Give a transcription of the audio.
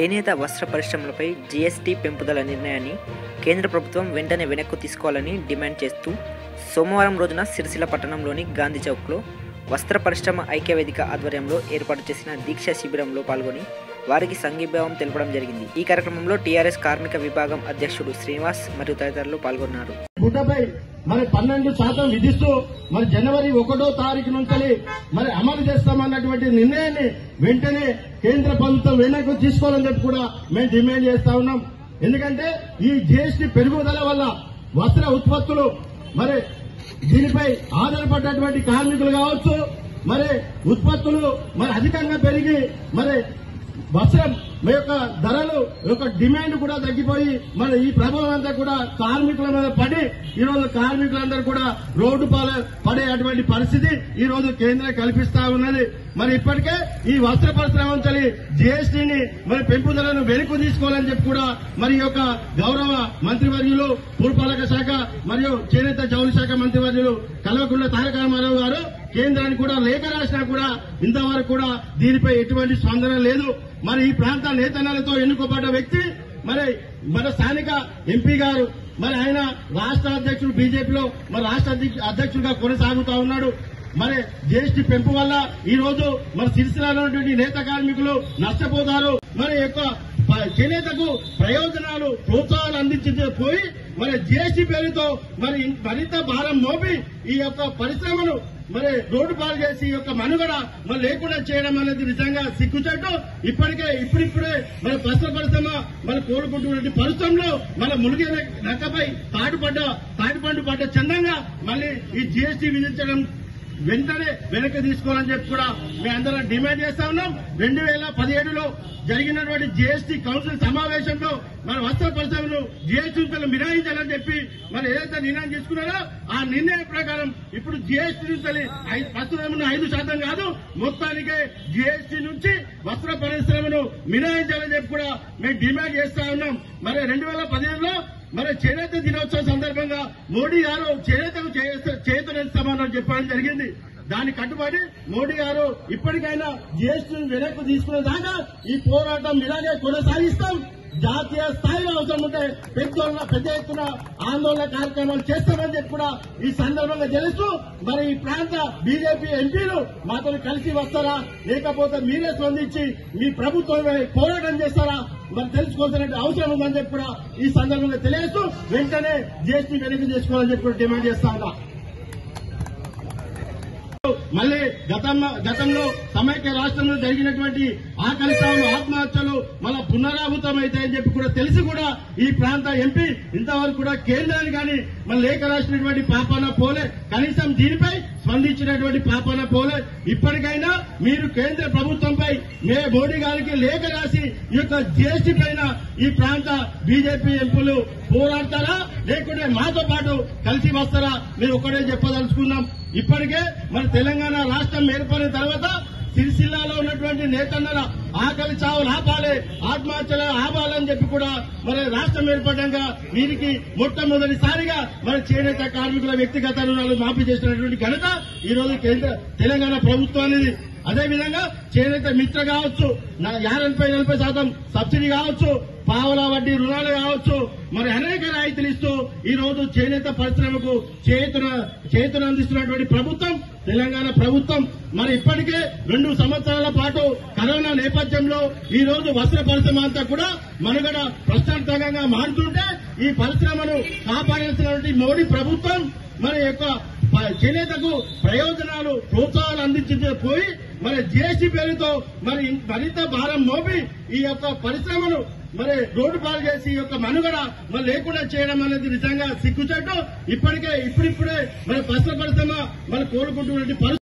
చేనేత వస్త్ర పరిశ్రమలపై జీఎస్టీ పెంపుదల నిర్ణయాన్ని కేంద్ర ప్రభుత్వం వెంటనే వెనక్కు తీసుకోవాలని డిమాండ్ చేస్తూ సోమవారం రోజున సిరిసిల్ల పట్టణంలోని గాంధీ చౌక్లో వస్త్ర పరిశ్రమ ఐక్యవేదిక ఆధ్వర్యంలో ఏర్పాటు చేసిన దీక్ష శిబిరంలో పాల్గొని వారికి సంఘీభావం తెలపడం జరిగింది. ఈ కార్యక్రమంలో టీఆర్ఎస్ కార్మిక విభాగం అధ్యక్షుడు శ్రీనివాస్ మరియు తదితరులు పాల్గొన్నారు. మరి పన్నెండు శాతం విధిస్తూ మరి జనవరి ఒకటో తారీఖు నుంచి మరి అమలు చేస్తామన్నటువంటి నిర్ణయాన్ని వెంటనే కేంద్ర ప్రభుత్వం వెనక్కి తీసుకోవాలని చెప్పి కూడా మేము డిమాండ్ చేస్తా ఉన్నాం. ఎందుకంటే ఈ జీఎస్టీ పెరుగుదల వల్ల వస్త్ర ఉత్పత్తులు మరి దీనిపై ఆధారపడ్డటువంటి కార్మికులు కావచ్చు మరి ఉత్పత్తులు మరి అధికంగా పెరిగి మరి వస్త్రం మీ యొక్క ధరలు యొక్క డిమాండ్ కూడా తగ్గిపోయి మన ఈ ప్రభావం అంతా కూడా కార్మికుల మీద పడి ఈ రోజు కార్మికులందరూ కూడా రోడ్డు పాల పడే అటువంటి పరిస్థితి ఈ రోజు కేంద్రం కల్పిస్తా ఉన్నది. మరి ఇప్పటికే ఈ వస్త్ర పరిశ్రమ చలి జీఎస్టీని మరి పెంపుదలను వెనుక తీసుకోవాలని చెప్పి కూడా మరి యొక్క గౌరవ మంత్రివర్యులు పురపాలక శాఖ మరియు చేనేత జౌలి శాఖ మంత్రివర్యులు కల్వకుంట్ల తారక రామారావు గారు కేంద్రానికి కూడా లేఖ రాసినా కూడా ఇంతవరకు కూడా దీనిపై ఎటువంటి స్పందన లేదు. మరి ఈ ప్రాంత నేతనాలతో ఎన్నుకోబడ్డ వ్యక్తి మరి మన స్థానిక ఎంపీ గారు మరి ఆయన రాష్ట్ర అధ్యక్షుడు బీజేపీలో మరి రాష్ట్ర అధ్యక్షుడిగా కొనసాగుతా ఉన్నాడు. మరి జీఎస్టీ పెంపు వల్ల ఈ రోజు మరి సిరిసిల్లలో నేత కార్మికులు నష్టపోతారు. మరి యొక్క చేనేతకు ప్రయోజనాలు ప్రోత్సాహాలు అందించే పోయి మరి జీఎస్టీ పేరుతో మరి మరింత భారం మోపి ఈ యొక్క పరిశ్రమను మరి రోడ్డు పాలు చేసి యొక్క మనుగడ మరి లేకుండా చేయడం అనేది నిజంగా సిగ్గుచెట్టు ఇప్పటికే ఇప్పుడిప్పుడే మన వస్త్ర పరిశ్రమ మన కోరుకుంటున్నటువంటి పరిశ్రమలో మన మునిగే నక్కపై తాటిపడ్డ తాటిపండు పడ్డ చందంగా మళ్ళీ ఈ జీఎస్టీ విధించడం వెంటనే వెనక్కి తీసుకోవాలని చెప్పి కూడా మేము అందరం డిమాండ్ చేస్తా ఉన్నాం. రెండు వేల పదిహేడులో జరిగినటువంటి జీఎస్టీ కౌన్సిల్ సమావేశంలో మన వస్త్ర పరిశ్రమలు జీఎస్టీ మినహాయించాలని చెప్పి మరి ఏదైతే నిర్ణయం తీసుకున్నారో ఆ నిర్ణయం ప్రకారం ఇప్పుడు జీఎస్టీ నుంచి ఐ- ప్రస్తుతం ఐదు శాతం కాదు మొత్తానికే జీఎస్టీ నుంచి వస్త్ర పరిశ్రమను మినహాయించాలని చెప్పి కూడా మేము డిమాండ్ చేస్తా ఉన్నాం. మరి రెండు వేల పదిహేడులో మరి చేనేత దినోత్సవం సందర్భంగా మోడీ గారు చేనేతకు చేతునిస్తామని చెప్పడం జరిగింది. దాని కట్టుబడి మోడీ గారు ఇప్పటికైనా జీఎస్టీని వెనక్కు తీసుకునే దాకా ఈ పోరాటం ఇలాగే కొనసాగిస్తాం. జాతీయ స్థాయిలో అవసరం ఉంటే పెద్ద పెద్ద ఎత్తున ఆందోళన కార్యక్రమాలు చేస్తామని చెప్పి కూడా ఈ సందర్భంగా తెలుస్తూ మరి ఈ ప్రాంత బీజేపీ ఎంపీలు మాతో కలిసి వస్తారా? లేకపోతే మీరే స్పందించి మీ ప్రభుత్వమే పోరాటం చేస్తారా? మరి తెలుసుకోవాల్సిన అవసరం ఉందని చెప్పి కూడా ఈ సందర్భంగా తెలియజేస్తూ వెంటనే జీఎస్టీ వెనక్కి చేసుకోవాలని చెప్పి డిమాండ్ చేస్తా ఉన్నా. మళ్ళీ గతంలో గతంలో సమైక్య రాష్ట్రంలో జరిగినటువంటి ఆకలి చావులు ఆత్మహత్యలు మళ్ళా పునరావృతం అవుతాయని చెప్పి కూడా తెలిసి కూడా ఈ ప్రాంత ఎంపీ ఇంతవరకు కూడా కేంద్రాన్ని కానీ మన లేఖ రాసినటువంటి పాపాన పోలే. కనీసం దీనిపై స్పందించినటువంటి పాపన పోలే. ఇప్పటికైనా మీరు కేంద్ర ప్రభుత్వంపై మే మోడీ గారికి లేఖ రాసి ఈ యొక్క జీఎస్టీ పైన ఈ ప్రాంత బీజేపీ ఎంపీలు పోరాడతారా? లేకుంటే మాతో పాటు కలిసి వస్తారా? మీరు ఒకటే చెప్పదలుచుకున్నాం. ఇప్పటికే మన తెలంగాణ రాష్ట్రం ఏర్పడిన తర్వాత సిరిసిల్లాలో ఉన్నటువంటి నేతన్నల ఆకలి చావులు ఆపాలి ఆత్మహత్యలు ఆపాలని చెప్పి కూడా మరి రాష్ట్రం ఏర్పడంగా వీరికి మొట్టమొదటిసారిగా మరి చేనేత కార్మికుల వ్యక్తిగత రుణాలు మాఫీ చేసినటువంటి ఘనత ఈ రోజు కేంద్ర తెలంగాణ ప్రభుత్వానికి అదేవిధంగా చేనేత మిత్ర కావచ్చు నా యాభై నలభై శాతం సబ్సిడీ కావచ్చు పావలా వడ్డీ రుణాలు కావచ్చు మరి అనేక రాయితీలు ఇస్తూ ఈ రోజు చేనేత పరిశ్రమకు చేతున చేతులు అందిస్తున్నటువంటి ప్రభుత్వం తెలంగాణ ప్రభుత్వం మరి ఇప్పటికే రెండు సంవత్సరాల పాటు కరోనా నేపథ్యంలో ఈ రోజు వస్త్ర పరిశ్రమ అంతా కూడా మనుగడ ప్రశ్నార్థకంగా మారుతుంటే ఈ పరిశ్రమను కాపాడాల్సినటువంటి మోడీ ప్రభుత్వం మరి యొక్క చేనేతకు ప్రయోజనాలు ప్రోత్సాహాలు అందించే పోయి మరి జీఎస్టీ పేరుతో మరి మరింత భారం మోపి ఈ యొక్క పరిశ్రమను మరి రోడ్డు పాలు చేసి ఈ యొక్క మనుగడ మరి లేకుండా చేయడం అనేది నిజంగా సిగ్గుచెట్టు ఇప్పటికే ఇప్పుడిప్పుడే మరి వస్త్ర పరిశ్రమ మరి కోరుకుంటున్నటువంటి